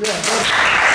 Yeah.